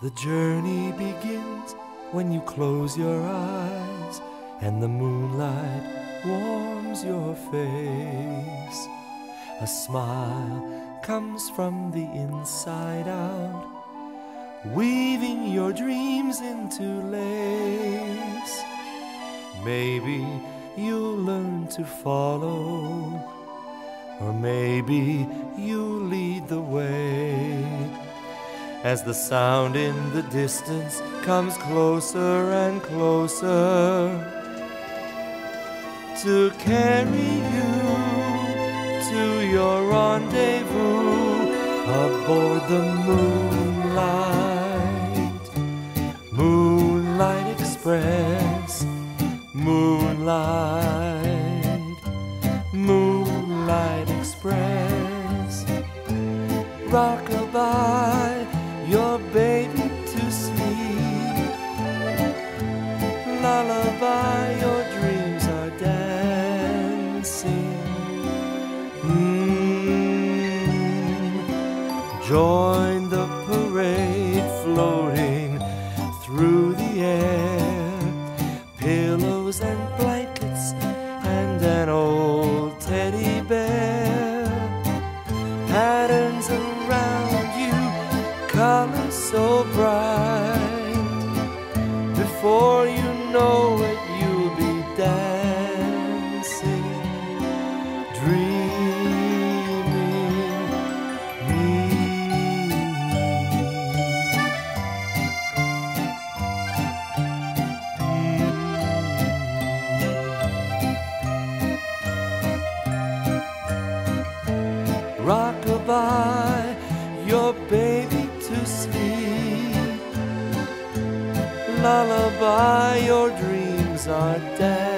The journey begins when you close your eyes and the moonlight warms your face. A smile comes from the inside out, weaving your dreams into lace. Maybe you'll learn to follow, or maybe you'll lead the way as the sound in the distance comes closer and closer to carry you to your rendezvous aboard the moonlight moonlight express moonlight moonlight express. Rockabye Join the parade floating through the air. Pillows and blankets and an old teddy bear. Patterns around you colors so bright. Before you know it, Lullaby, your dreams are dead.